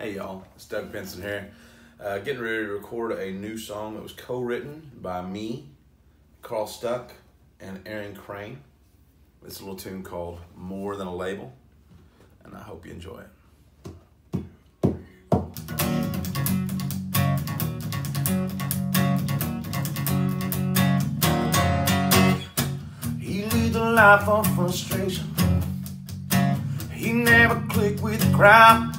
Hey y'all, it's Doug Pinson here. Uh, getting ready to record a new song that was co-written by me, Carl Stuck, and Aaron Crane. It's a little tune called More Than a Label, and I hope you enjoy it. He lived a life of frustration. He never clicked with the crowd.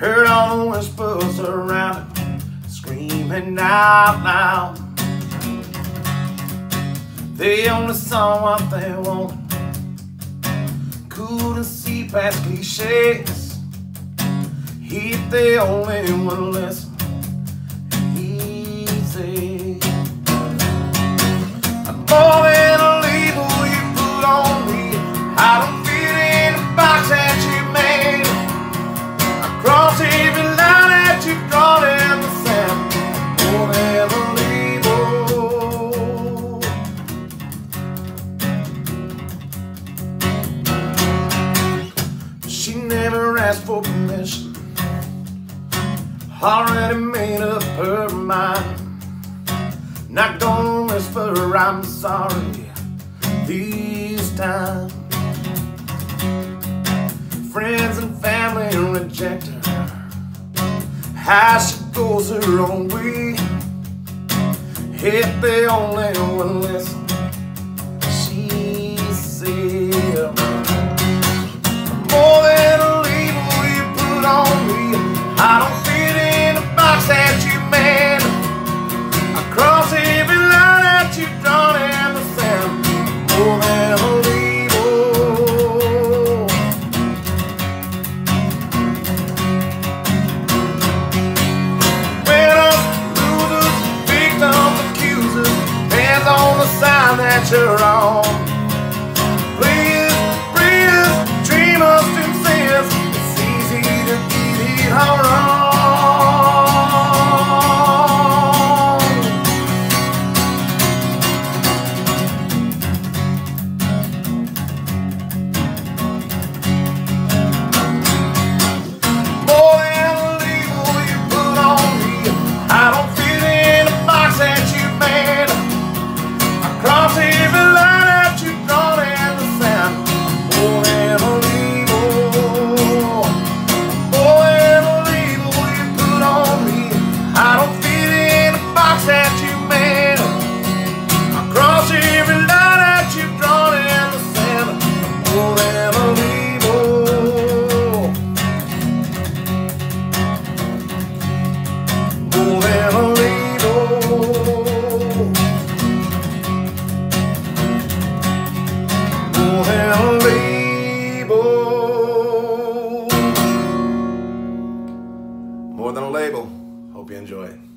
Heard all the whispers around him, screaming out loud. They only saw what they wanted, couldn't see past cliches. He the only one listen. Said, "I'm more than a label you put on me. I don't asked for permission Already made up her mind Not gonna whisper I'm sorry This time friends and family reject her. How she goes her own way. If they only would listen, on. Label. Hope you enjoy.